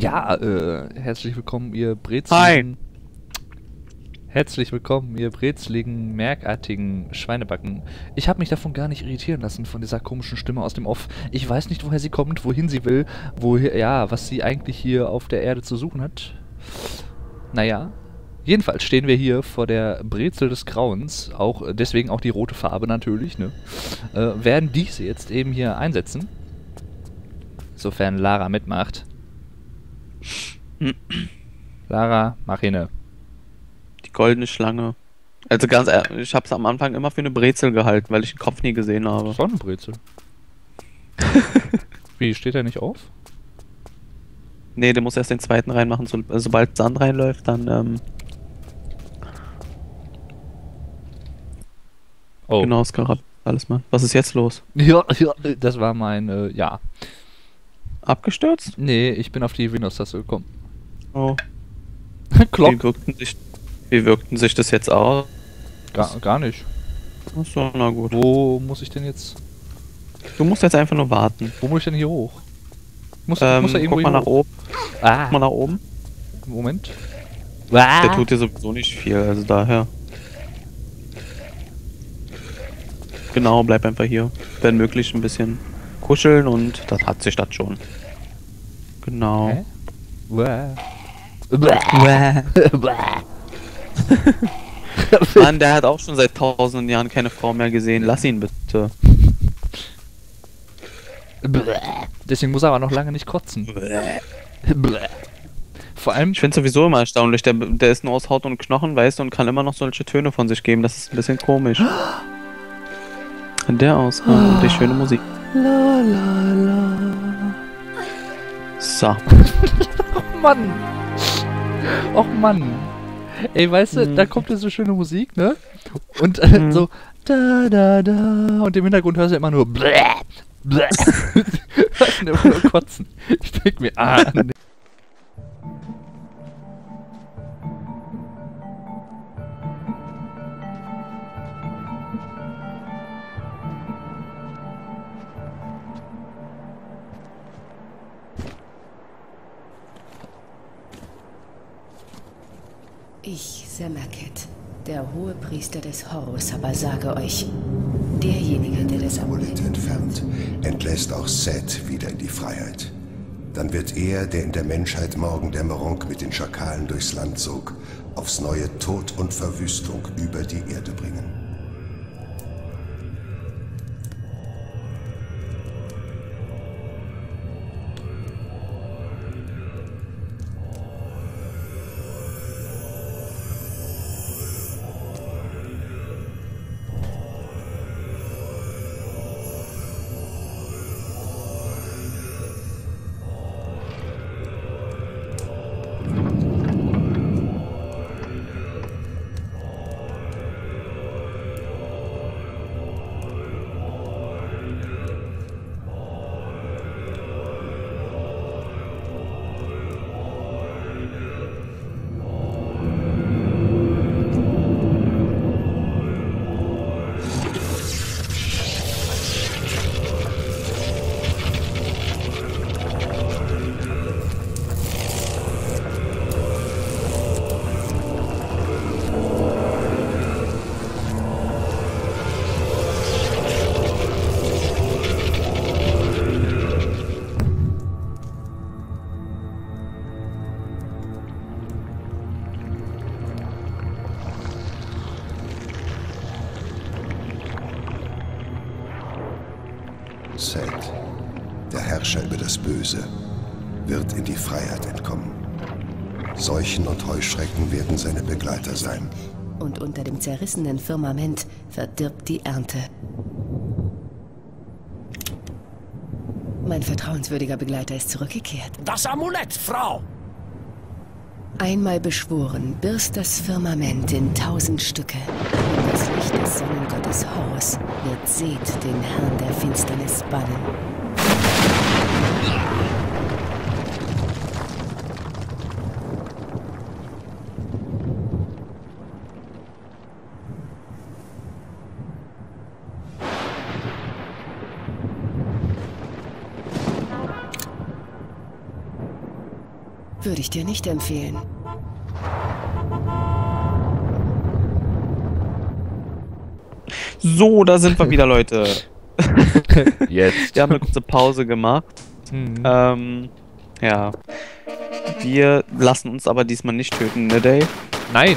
Ja, äh, herzlich willkommen, ihr brezligen... Herzlich willkommen, ihr brezligen, merkartigen Schweinebacken. Ich habe mich davon gar nicht irritieren lassen, von dieser komischen Stimme aus dem Off. Ich weiß nicht, woher sie kommt, wohin sie will, woher, ja, was sie eigentlich hier auf der Erde zu suchen hat. Naja, jedenfalls stehen wir hier vor der Brezel des Grauens, auch äh, deswegen auch die rote Farbe natürlich, ne? Äh, werden diese jetzt eben hier einsetzen. Sofern Lara mitmacht. Lara, mach hinne. Die goldene Schlange. Also ganz ehrlich, ich hab's am Anfang immer für eine Brezel gehalten, weil ich den Kopf nie gesehen habe. Sonnenbrezel. Wie, steht er nicht auf? Nee, du musst erst den zweiten reinmachen. So, sobald Sand reinläuft, dann ähm, Oh. genau gerade alles mal. Was ist jetzt los? Ja, ja, das war mein, äh, ja. Abgestürzt? Nee, ich bin auf die Windows-Taste gekommen. Oh. Klopp. Wie wirkten sich, wie wirkten sich das jetzt aus? Gar, gar nicht. Achso, na gut. Wo muss ich denn jetzt, Du musst jetzt einfach nur warten. wo muss ich denn hier hoch? Muss, Ähm, muss er irgendwo guck mal nach hoch? oben. Ah, Guck mal nach oben. Moment. Der tut dir sowieso nicht viel, also daher. Genau, bleib einfach hier. Wenn möglich ein bisschen kuscheln und das hat sich das schon. Genau. Hä? Uah. Mann, der hat auch schon seit tausenden Jahren keine Frau mehr gesehen. Lass ihn bitte. Deswegen muss er aber noch lange nicht kotzen. Vor allem, Ich finde sowieso immer erstaunlich. Der, der ist nur aus Haut und Knochen, weißt du, und kann immer noch solche Töne von sich geben. Das ist ein bisschen komisch. Der aus. und die schöne Musik. La la la. So. Mann. Och Mann. Ey, weißt du, Mhm. da kommt ja so schöne Musik, ne? Und äh, Mhm. so da da da und im Hintergrund hörst du immer nur immer nur kotzen. Ich denk mir, ah, nee. Ich, Semaket, der hohe Priester des Horus, aber sage euch, derjenige, der das Amulett entfernt, entlässt auch Seth wieder in die Freiheit. Dann wird er, der in der Menschheit Morgendämmerung mit den Schakalen durchs Land zog, aufs neue Tod und Verwüstung über die Erde bringen. Seth, der Herrscher über das Böse, wird in die Freiheit entkommen. Seuchen und Heuschrecken werden seine Begleiter sein. Und unter dem zerrissenen Firmament verdirbt die Ernte. Mein vertrauenswürdiger Begleiter ist zurückgekehrt. Das Amulett, Frau! Einmal beschworen, birst das Firmament in tausend Stücke. Und das Licht des Sonnengottes Horus wird Seth, den Herrn der Finsternis, bannen. Würde ich dir nicht empfehlen. So, da sind wir wieder, Leute. Jetzt. Wir haben eine kurze Pause gemacht. Hm. Ähm, ja. Wir lassen uns aber diesmal nicht töten, ne, Dave? Nein.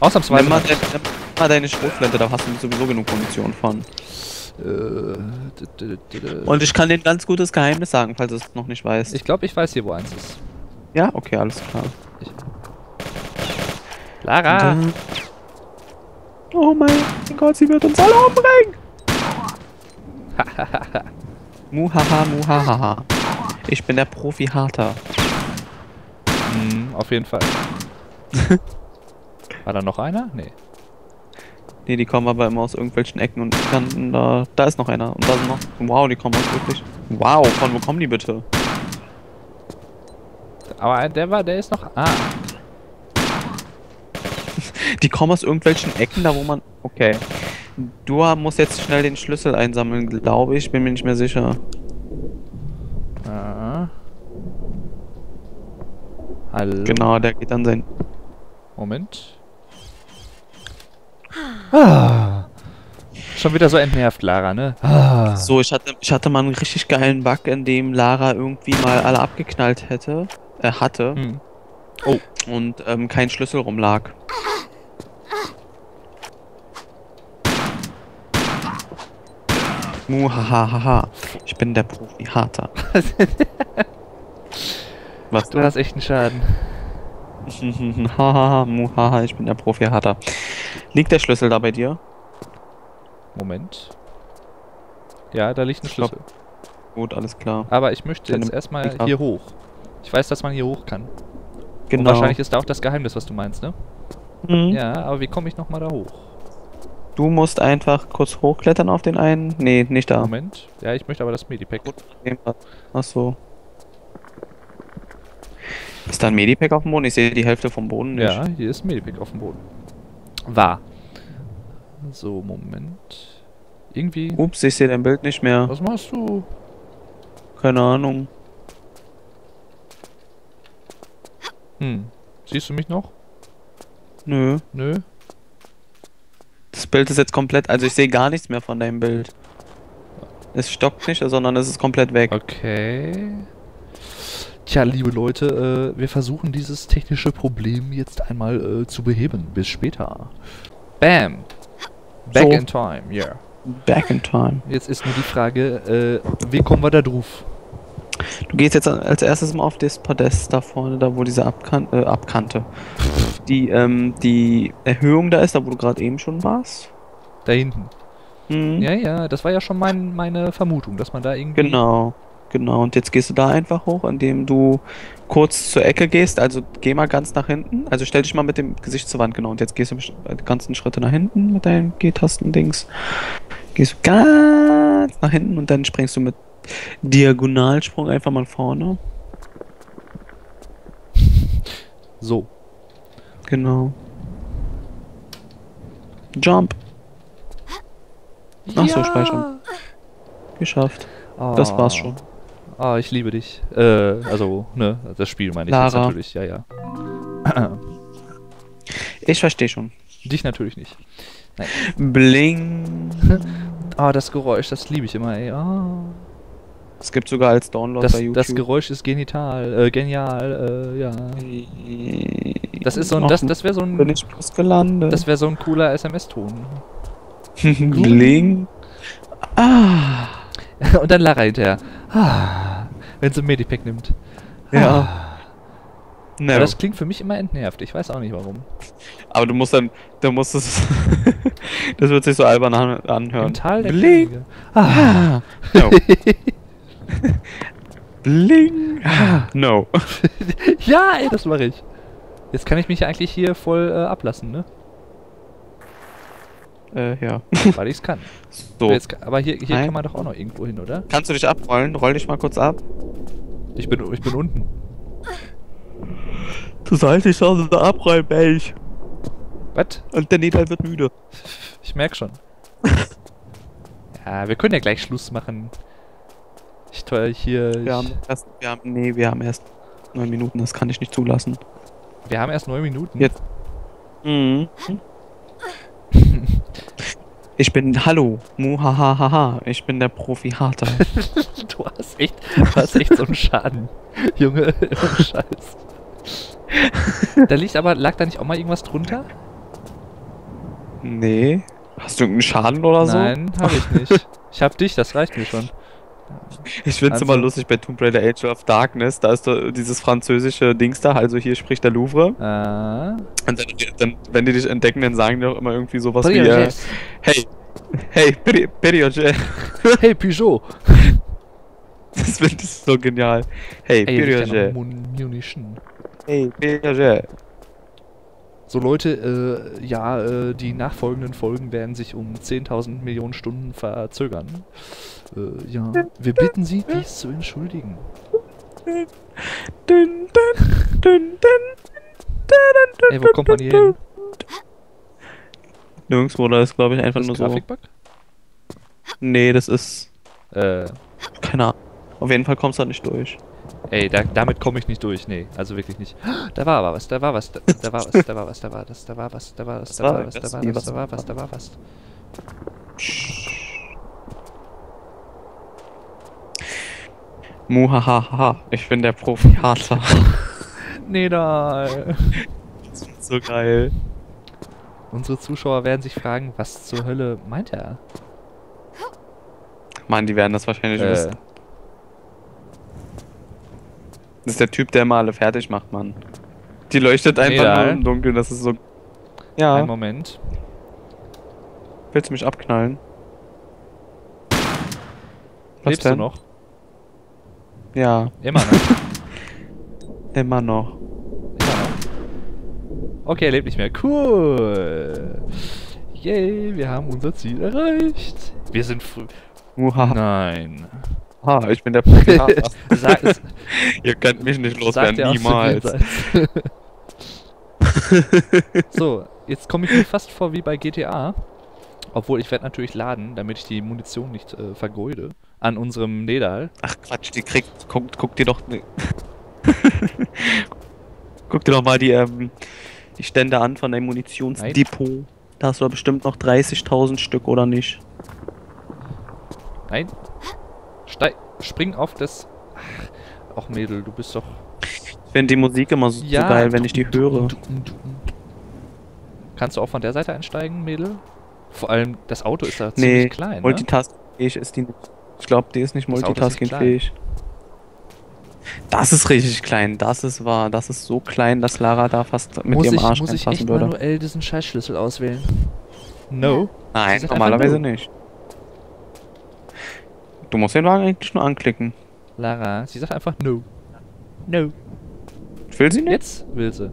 Ausnahmsweise. Nimm mal, mal. deine, nimm mal deine Schrotflinte, da hast du sowieso genug Munition von. Äh, Und ich kann dir ein ganz gutes Geheimnis sagen, falls du es noch nicht weißt. ich glaube, ich weiß hier, wo eins ist. Ja, okay, alles klar. Lara! Dann- Oh mein Gott, sie wird uns alle umbringen! muhaha, muhaha. Ich bin der Profi-Harter. Hm, auf jeden Fall. War da noch einer? Nee. Nee, die kommen aber immer aus irgendwelchen Ecken und dann da, da ist noch einer. Und da sind noch. Wow, die kommen aus wirklich. Wow, von wo kommen die bitte? Aber der war, der ist noch. Ah. Die kommen aus irgendwelchen Ecken, da wo man. Okay. Du musst jetzt schnell den Schlüssel einsammeln, glaube ich. Bin mir nicht mehr sicher. ah. Hallo. Genau, der geht dann sein. Moment. Ah. Schon wieder so entnervt, Lara, ne? Ah. So, ich hatte, ich hatte mal einen richtig geilen Bug, in dem Lara irgendwie mal alle abgeknallt hätte. Äh, hatte. Hm. Und ähm, kein Schlüssel rumlag. Muhahaha. Ich bin der Profi-Harter. Was Du hast echt einen Schaden. Hahaha, muhaha, ich bin der Profi-Harter. Liegt der Schlüssel da bei dir? Moment. Ja, da liegt ein Schlüssel. Gut, alles klar. Aber ich möchte Dann jetzt erstmal hier hoch. Ich weiß, dass man hier hoch kann. Und Genau. wahrscheinlich ist da auch das Geheimnis, was du meinst, ne? Mhm. Ja, aber wie komme ich nochmal da hoch? Du musst einfach kurz hochklettern auf den einen. Nee, nicht da. Moment. Ja, ich möchte aber das Medipack. Achso. Ist da ein Medipack auf dem Boden? Ich sehe die Hälfte vom Boden nicht. Ja, hier ist ein Medipack auf dem Boden. War. So, Moment. Irgendwie. Ups, ich sehe dein Bild nicht mehr. Was machst du? Keine Ahnung. Hm. Siehst du mich noch? Nö. Nö. Das Bild ist jetzt komplett. Also ich sehe gar nichts mehr von deinem Bild. Es stockt nicht, sondern es ist komplett weg. Okay. Tja, liebe Leute, äh, wir versuchen dieses technische Problem jetzt einmal äh, zu beheben. Bis später. Bam. Back So. in time, yeah. Back in time. Jetzt ist nur die Frage, äh, wie kommen wir da drauf? Du gehst jetzt als erstes mal auf das Podest da vorne, da wo diese Abkan äh, Abkante. Die, ähm, die Erhöhung da ist, da wo du gerade eben schon warst. Da hinten. Mhm. Ja, ja, das war ja schon mein, meine Vermutung, dass man da irgendwie... Genau, genau. Und jetzt gehst du da einfach hoch, indem du kurz zur Ecke gehst. Also geh mal ganz nach hinten. Also stell dich mal mit dem Gesicht zur Wand, genau. Und jetzt gehst du die ganzen Schritte nach hinten mit deinen G-Tasten-Dings. Gehst du ganz nach hinten und dann springst du mit Diagonalsprung einfach mal vorne. So. Genau. Jump. Ach so, speichern. Geschafft. Das war's schon. Ah, ich liebe dich. Äh, also, ne, das Spiel meine ich jetzt Lara. natürlich, ja, ja. Ich verstehe schon. dich natürlich nicht. Bling. Ah, das Geräusch, das liebe ich immer, ey. Ah. Es gibt sogar als Download Das, bei YouTube. das Geräusch ist genital, äh, genial, äh, ja. Das ist so ein, das, das wäre so bin ein, ich bloß gelandet. das wäre so ein cooler SMS-Ton. Bling. Ah. Und dann Lara hinterher. Ah, wenn sie ein Medipack nimmt. Ja. Ah. No. Aber das klingt für mich immer entnervt. Ich weiß auch nicht warum. Aber du musst dann, du musst es, das wird sich so albern an, anhören. Im Tal der Bling. Ah. Ah. No. Bling. Ah. No. ja, ey, das mache ich. Jetzt kann ich mich eigentlich hier voll äh, ablassen, ne? äh, ja. Weil ich es kann. So. Jetzt, aber hier, hier Nein. kann man doch auch noch irgendwo hin, oder? Kannst du dich abrollen? Roll dich mal kurz ab. Ich bin, ich bin unten. Du sollst dich schon so abrollen, Belch. Was? Und der Niedal wird müde. Ich merk schon. ja, wir können ja gleich Schluss machen. Ich toll hier. Wir haben ich, erst, wir haben, nee, wir haben erst Neun Minuten, das kann ich nicht zulassen. Wir haben erst neun Minuten. Jetzt. Mhm. Ich bin, hallo, muhahaha, ich bin der Profi-Harter. Du hast echt, du hast echt so einen Schaden. Junge, ohne Scheiß. Da liegt aber, lag da nicht auch mal irgendwas drunter? nee. Hast du irgendeinen Schaden oder so? Nein, habe ich nicht. Ich hab dich, das reicht mir schon. Ich find's Also- immer lustig bei Tomb Raider Age of Darkness, da ist da dieses französische Dings da, also hier spricht der Louvre. Ah. Und dann, dann wenn die dich entdecken, dann sagen die auch immer irgendwie sowas wie, äh, hey, hey, Perioge. Hey, Peugeot. Das finde ich so genial. Hey, Perioge. Hey, Perioge. So Leute, äh, ja, äh, die nachfolgenden Folgen werden sich um 10.000 Millionen Stunden verzögern. Äh, ja, wir bitten Sie, dies zu entschuldigen. Ey, wo kommt man hier hin? Nirgendwo, da ist glaube ich einfach Das nur ist so. Grafikbug? Nee, das ist. Äh, Keine Ahnung. Auf jeden Fall kommst du da nicht durch. ey, da, damit komme ich nicht durch. Nee, also wirklich nicht. Da war aber was, da war was, da, da war was, da war was, da war das, da war was, da war was, da war was, da war was, da war was, da war was. Muhahaha, ich bin der Profi-Harter. Nee, da. so geil. Unsere Zuschauer werden sich fragen, was zur Hölle meint er? Mann, die werden das wahrscheinlich Äh, wissen. Das ist der Typ, der mal alle fertig macht, Mann. Die leuchtet einfach Egal. nur im Dunkeln, das ist so. Ja, einen Moment. willst du mich abknallen? Was Lebst du denn? noch? Ja, Immer noch. immer noch. Immer noch. Okay, er lebt nicht mehr. Cool. Yay, wir haben unser Ziel erreicht. Wir sind früh. Nein. Ich bin der Profi-Harter. Sag, es, Ihr könnt mich nicht loswerden, er niemals. So, jetzt komme ich mir fast vor wie bei GTA. Obwohl, ich werde natürlich laden, damit ich die Munition nicht äh, vergeude. An unserem Nedal. Ach Quatsch, die kriegt. Guck, guck dir doch. guck dir doch mal die, ähm, die Stände an von deinem Munitionsdepot. Da hast du bestimmt noch 30.000 Stück, oder nicht? Nein. Steig, spring auf das. Ach, auch Mädel, du bist doch. Ich finde die Musik immer so, so geil, wenn ich die höre. Kannst du auch von der Seite einsteigen, Mädel? Vor allem, das Auto ist da ziemlich Nee, klein. Ne? multitaskingfähig ist die nicht. Ich glaube, die ist nicht multitaskingfähig. Das ist richtig klein, das ist wahr. Das ist so klein, dass Lara da fast mit muss ihrem ich, Arsch muss ich echt würde. manuell diesen Scheißschlüssel auswählen? No. Nein, normalerweise einfach nicht. Du musst den Wagen eigentlich nur anklicken. Lara, sie sagt einfach no. No. Will sie nicht? Jetzt will sie.